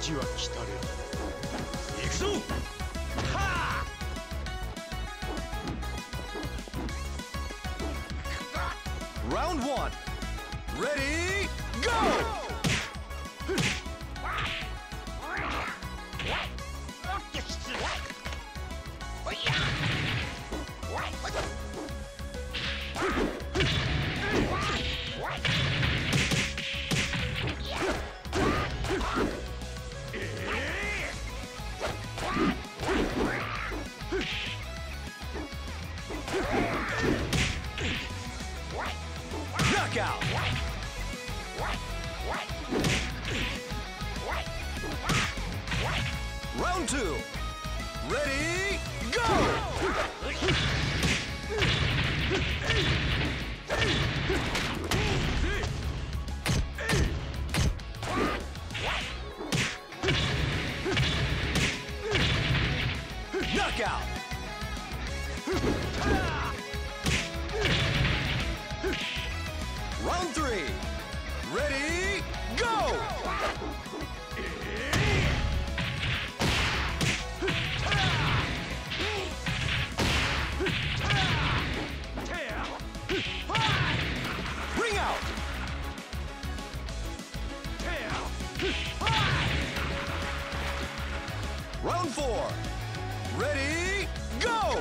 時は来たれ行くぞは Round one. Ready, go! Round two. Ready, go! Knockout! Round three. Ready, Round four. Ready, go!